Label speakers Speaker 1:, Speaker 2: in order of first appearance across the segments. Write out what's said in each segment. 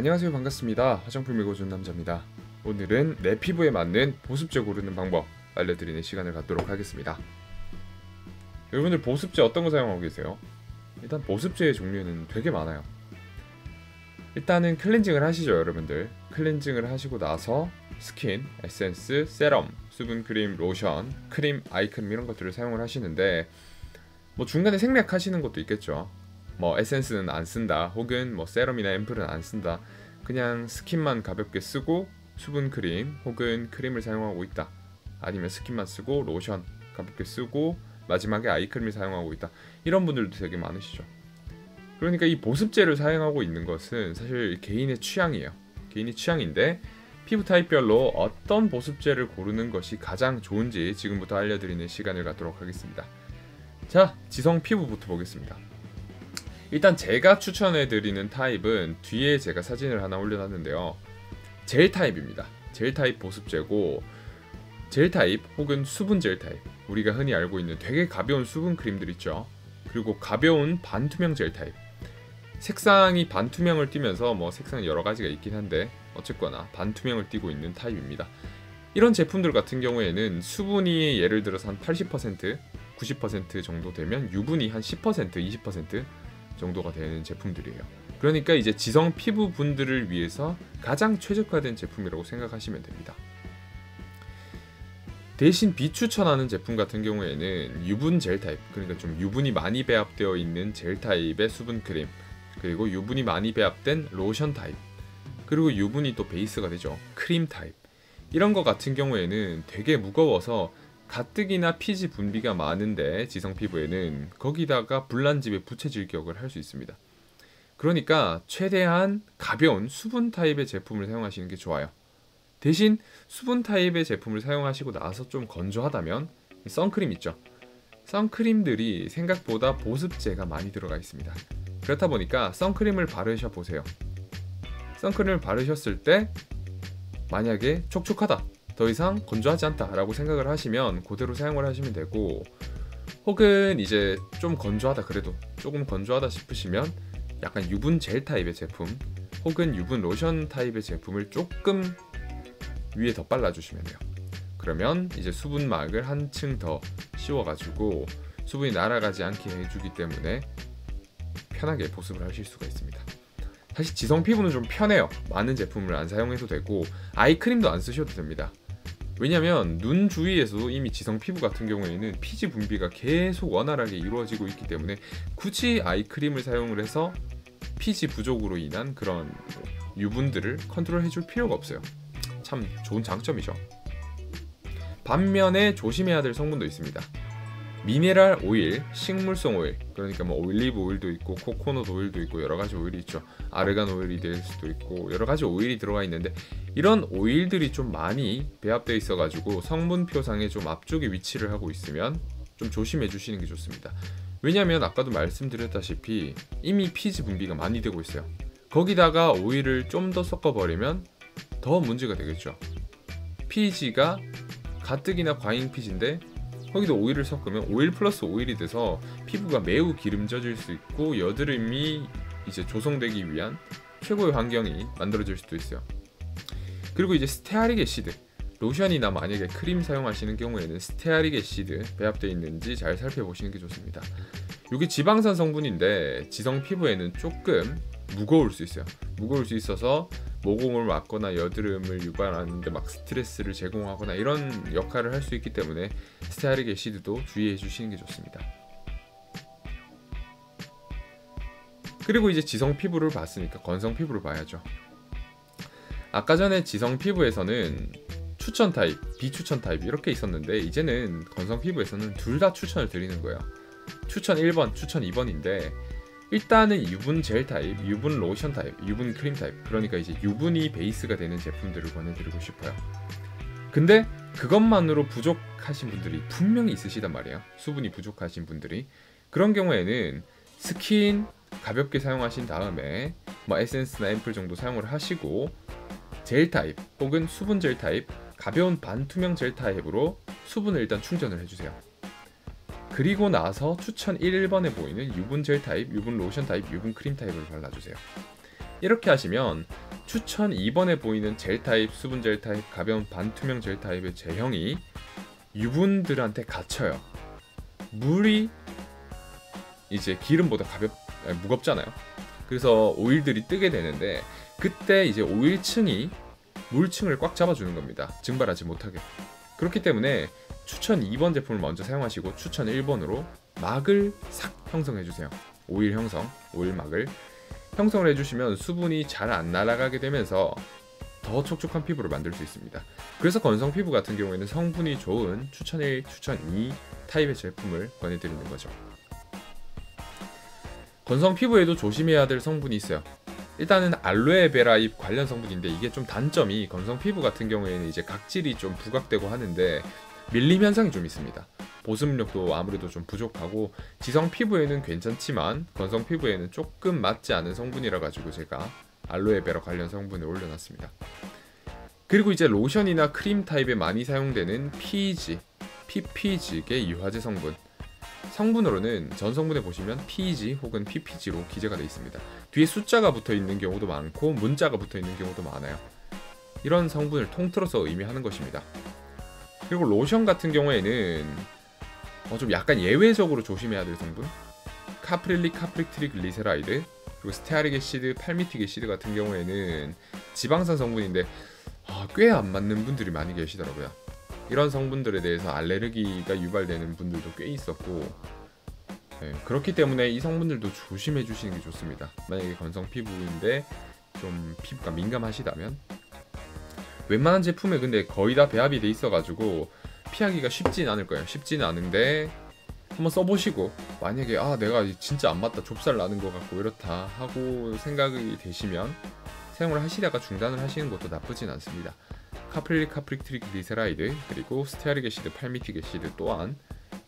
Speaker 1: 안녕하세요. 반갑습니다. 화장품 읽어준 남자입니다. 오늘은 내 피부에 맞는 보습제 고르는 방법 알려드리는 시간을 갖도록 하겠습니다. 여러분들 보습제 어떤 거 사용하고 계세요? 일단 보습제의 종류는 되게 많아요. 일단은 클렌징을 하시죠 여러분들. 클렌징을 하시고 나서 스킨, 에센스, 세럼, 수분크림, 로션, 크림, 아이크림 이런 것들을 사용을 하시는데 뭐 중간에 생략하시는 것도 있겠죠 뭐 에센스는 안 쓴다. 혹은 뭐 세럼이나 앰플은 안 쓴다. 그냥 스킨만 가볍게 쓰고 수분 크림 혹은 크림을 사용하고 있다. 아니면 스킨만 쓰고 로션 가볍게 쓰고 마지막에 아이크림을 사용하고 있다. 이런 분들도 되게 많으시죠. 그러니까 이 보습제를 사용하고 있는 것은 사실 개인의 취향이에요. 개인의 취향인데 피부 타입별로 어떤 보습제를 고르는 것이 가장 좋은지 지금부터 알려드리는 시간을 갖도록 하겠습니다. 자 지성 피부부터 보겠습니다 일단 제가 추천해드리는 타입은 뒤에 제가 사진을 하나 올려놨는데요. 젤 타입입니다. 젤 타입 보습제고 젤 타입 혹은 수분 젤 타입 우리가 흔히 알고 있는 되게 가벼운 수분 크림들 있죠. 그리고 가벼운 반투명 젤 타입 색상이 반투명을 띠면서 뭐 색상이 여러 가지가 있긴 한데 어쨌거나 반투명을 띠고 있는 타입입니다. 이런 제품들 같은 경우에는 수분이 예를 들어서 한 80%, 90% 정도 되면 유분이 한 10%, 20% 정도가 되는 제품들이에요. 그러니까 이제 지성 피부 분들을 위해서 가장 최적화된 제품이라고 생각하시면 됩니다. 대신 비추천하는 제품 같은 경우에는 유분 젤 타입, 그러니까 좀 유분이 많이 배합되어 있는 젤 타입의 수분 크림, 그리고 유분이 많이 배합된 로션 타입, 그리고 유분이 또 베이스가 되죠. 크림 타입. 이런 거 같은 경우에는 되게 무거워서 가뜩이나 피지 분비가 많은데 지성 피부에는 거기다가 불난 집에 부채질 격을 할 수 있습니다. 그러니까 최대한 가벼운 수분 타입의 제품을 사용하시는 게 좋아요. 대신 수분 타입의 제품을 사용하시고 나서 좀 건조하다면 선크림 있죠. 선크림들이 생각보다 보습제가 많이 들어가 있습니다. 그렇다 보니까 선크림을 바르셔 보세요. 선크림을 바르셨을 때 만약에 촉촉하다 더 이상 건조하지 않다라고 생각을 하시면 그대로 사용을 하시면 되고 혹은 이제 좀 건조하다 그래도 조금 건조하다 싶으시면 약간 유분 젤 타입의 제품 혹은 유분 로션 타입의 제품을 조금 위에 더 발라주시면 돼요. 그러면 이제 수분막을 한층 더 씌워가지고 수분이 날아가지 않게 해주기 때문에 편하게 보습을 하실 수가 있습니다. 사실 지성 피부는 좀 편해요. 많은 제품을 안 사용해도 되고 아이크림도 안 쓰셔도 됩니다. 왜냐면 눈 주위에서 이미 지성 피부 같은 경우에는 피지 분비가 계속 원활하게 이루어지고 있기 때문에 굳이 아이크림을 사용을 해서 피지 부족으로 인한 그런 유분들을 컨트롤 해줄 필요가 없어요. 참 좋은 장점이죠. 반면에 조심해야 될 성분도 있습니다. 미네랄 오일, 식물성 오일, 그러니까 뭐 올리브 오일도 있고 코코넛 오일도 있고 여러 가지 오일이 있죠. 아르간 오일이 될 수도 있고 여러 가지 오일이 들어가 있는데 이런 오일들이 좀 많이 배합되어 있어 가지고 성분표상에 좀 앞쪽에 위치를 하고 있으면 좀 조심해 주시는 게 좋습니다. 왜냐하면 아까도 말씀드렸다시피 이미 피지 분비가 많이 되고 있어요. 거기다가 오일을 좀 더 섞어 버리면 더 문제가 되겠죠. 피지가 가뜩이나 과잉 피지인데 거기도 오일을 섞으면 오일 플러스 오일이 돼서 피부가 매우 기름져질 수 있고 여드름이 이제 조성되기 위한 최고의 환경이 만들어질 수도 있어요. 그리고 이제 stearic acid 로션이나 만약에 크림 사용하시는 경우에는 stearic acid 배합되어 있는지 잘 살펴보시는 게 좋습니다. 이게 지방산 성분인데 지성 피부에는 조금 무거울 수 있어요. 무거울 수 있어서 모공을 막거나 여드름을 유발하는데 막 스트레스를 제공하거나 이런 역할을 할 수 있기 때문에 stearic acid도 주의해 주시는 게 좋습니다. 그리고 이제 지성 피부를 봤으니까 건성 피부를 봐야죠. 아까 전에 지성 피부에서는 추천 타입, 비추천 타입 이렇게 있었는데 이제는 건성 피부에서는 둘 다 추천을 드리는 거예요. 추천 1번, 추천 2번인데 일단은 유분 젤 타입, 유분 로션 타입, 유분 크림 타입. 그러니까 이제 유분이 베이스가 되는 제품들을 권해드리고 싶어요. 근데 그것만으로 부족하신 분들이 분명히 있으시단 말이에요. 수분이 부족하신 분들이. 그런 경우에는 스킨 가볍게 사용하신 다음에 뭐 에센스나 앰플 정도 사용을 하시고 젤 타입 혹은 수분 젤 타입, 가벼운 반투명 젤 타입으로 수분을 일단 충전을 해주세요. 그리고 나서 추천 1번에 보이는 유분 젤 타입, 유분 로션 타입, 유분 크림 타입을 발라주세요. 이렇게 하시면 추천 2번에 보이는 젤 타입, 수분 젤 타입, 가벼운 반투명 젤 타입의 제형이 유분들한테 갇혀요. 물이 이제 기름보다 가볍 아니, 무겁잖아요. 그래서 오일들이 뜨게 되는데 그때 이제 오일층이 물층을 꽉 잡아주는 겁니다. 증발하지 못하게. 그렇기 때문에 추천 2번 제품을 먼저 사용하시고 추천 1번으로 막을 싹 형성해 주세요. 오일 형성, 오일 막을 형성을 해주시면 수분이 잘 안 날아가게 되면서 더 촉촉한 피부를 만들 수 있습니다. 그래서 건성 피부 같은 경우에는 성분이 좋은 추천 1, 추천 2 타입의 제품을 권해드리는 거죠. 건성 피부에도 조심해야 될 성분이 있어요. 일단은 알로에베라잎 관련 성분인데 이게 좀 단점이 건성 피부 같은 경우에는 이제 각질이 좀 부각되고 하는데 밀림 현상이 좀 있습니다. 보습력도 아무래도 좀 부족하고 지성 피부에는 괜찮지만 건성 피부에는 조금 맞지 않은 성분이라 가지고 제가 알로에베라 관련 성분을 올려놨습니다. 그리고 이제 로션이나 크림 타입에 많이 사용되는 PEG, PPG의 유화제 성분. 성분으로는 전 성분에 보시면 PEG 혹은 PPG로 기재가 되어 있습니다. 뒤에 숫자가 붙어 있는 경우도 많고 문자가 붙어 있는 경우도 많아요. 이런 성분을 통틀어서 의미하는 것입니다. 그리고 로션 같은 경우에는 어, 좀 약간 예외적으로 조심해야 될 성분 caprylic capric triglyceride 그리고 stearic acid, palmitic acid 같은 경우에는 지방산 성분인데 아, 꽤 안 맞는 분들이 많이 계시더라고요. 이런 성분들에 대해서 알레르기가 유발되는 분들도 꽤 있었고 네, 그렇기 때문에 이 성분들도 조심해 주시는 게 좋습니다. 만약에 건성 피부인데 좀 피부가 민감하시다면 웬만한 제품에 근데 거의 다 배합이 돼 있어가지고 피하기가 쉽진 않을 거예요. 쉽지는 않은데 한번 써보시고 만약에 아 내가 진짜 안 맞다 좁쌀 나는 것 같고 이렇다 하고 생각이 되시면 사용을 하시다가 중단을 하시는 것도 나쁘진 않습니다. caprylic capric triglyceride 그리고 palmitic acid 또한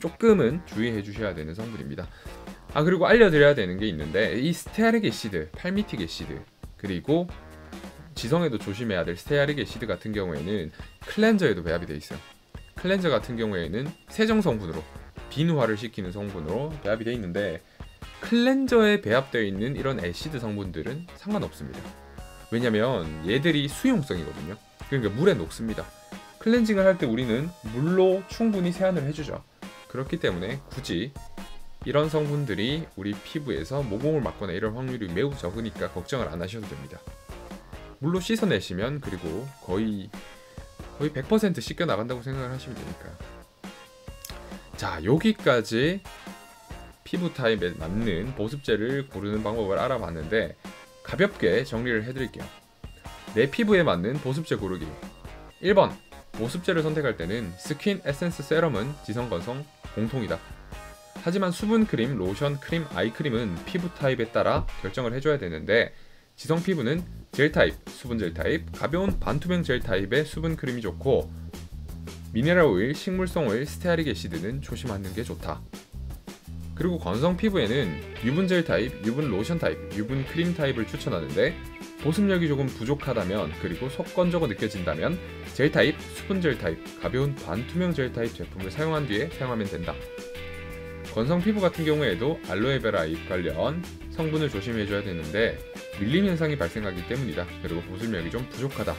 Speaker 1: 조금은 주의해 주셔야 되는 성분입니다. 아 그리고 알려드려야 되는 게 있는데 이 palmitic acid 그리고 지성에도 조심해야 될 stearic acid 같은 경우에는 클렌저에도 배합이 되어 있어요. 클렌저 같은 경우에는 세정 성분으로 비누화를 시키는 성분으로 배합이 되어 있는데 클렌저에 배합되어 있는 이런 acid 성분들은 상관없습니다. 왜냐면 얘들이 수용성이거든요. 그러니까 물에 녹습니다. 클렌징을 할 때 우리는 물로 충분히 세안을 해주죠. 그렇기 때문에 굳이 이런 성분들이 우리 피부에서 모공을 막거나 이런 확률이 매우 적으니까 걱정을 안 하셔도 됩니다. 물로 씻어내시면 그리고 거의 거의 100% 씻겨 나간다고 생각을 하시면 되니까요. 자 여기까지 피부 타입에 맞는 보습제를 고르는 방법을 알아봤는데 가볍게 정리를 해드릴게요. 내 피부에 맞는 보습제 고르기 1번 보습제를 선택할 때는 스킨 에센스 세럼은 지성건성 공통이다. 하지만 수분 크림, 로션, 크림, 아이크림은 피부 타입에 따라 결정을 해줘야 되는데 지성 피부는 젤 타입, 수분 젤 타입, 가벼운 반투명 젤 타입의 수분 크림이 좋고 미네랄 오일, 식물성 오일, stearic acid는 조심하는 게 좋다. 그리고 건성 피부에는 유분 젤 타입, 유분 로션 타입, 유분 크림 타입을 추천하는데 보습력이 조금 부족하다면 그리고 속 건조가 느껴진다면 젤 타입, 수분 젤 타입, 가벼운 반투명 젤 타입 제품을 사용한 뒤에 사용하면 된다. 건성 피부 같은 경우에도 알로에베라 잎 관련 성분을 조심해줘야 되는데 밀림 현상이 발생하기 때문이다. 그리고 보습력이 좀 부족하다.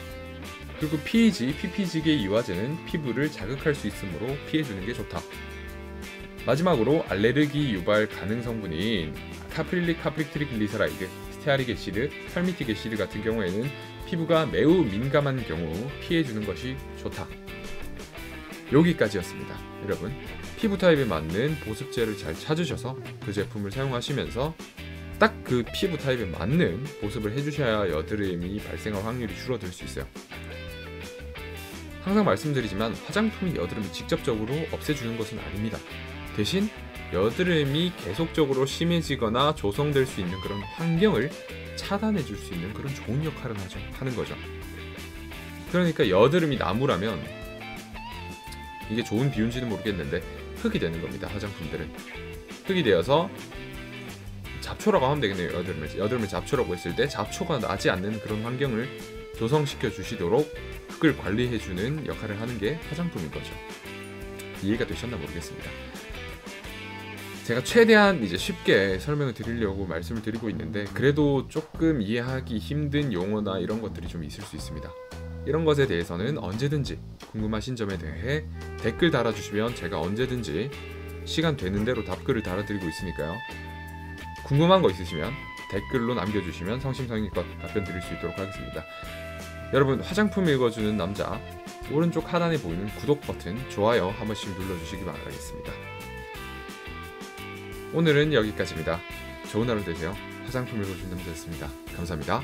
Speaker 1: 그리고 PEG, PPG계 유화제는 피부를 자극할 수 있으므로 피해주는 게 좋다. 마지막으로 알레르기 유발 가능 성분인 caprylic capric triglyceride, stearic acid, palmitic acid 같은 경우에는 피부가 매우 민감한 경우 피해주는 것이 좋다. 여기까지였습니다. 여러분, 피부 타입에 맞는 보습제를 잘 찾으셔서 그 제품을 사용하시면서 딱 그 피부 타입에 맞는 보습을 해주셔야 여드름이 발생할 확률이 줄어들 수 있어요. 항상 말씀드리지만 화장품이 여드름을 직접적으로 없애주는 것은 아닙니다. 대신 여드름이 계속적으로 심해지거나 조성될 수 있는 그런 환경을 차단해 줄 수 있는 그런 좋은 역할을 하는 거죠. 그러니까 여드름이 나무라면 이게 좋은 비유인지는 모르겠는데 흙이 되는 겁니다. 화장품들은 흙이 되어서 잡초라고 하면 되겠네요. 여드름을 여드름을 잡초라고 했을 때 잡초가 나지 않는 그런 환경을 조성시켜 주시도록 흙을 관리해 주는 역할을 하는 게 화장품인 거죠. 이해가 되셨나 모르겠습니다. 제가 최대한 이제 쉽게 설명을 드리려고 말씀을 드리고 있는데 그래도 조금 이해하기 힘든 용어나 이런 것들이 좀 있을 수 있습니다. 이런 것에 대해서는 언제든지 궁금하신 점에 대해 댓글 달아주시면 제가 언제든지 시간 되는 대로 답글을 달아드리고 있으니까요. 궁금한 거 있으시면 댓글로 남겨주시면 성심성의껏 답변 드릴 수 있도록 하겠습니다. 여러분 화장품 읽어주는 남자 오른쪽 하단에 보이는 구독 버튼, 좋아요 한 번씩 눌러주시기 바라겠습니다. 오늘은 여기까지입니다. 좋은 하루 되세요. 화장품 읽어주는 남자였습니다. 감사합니다.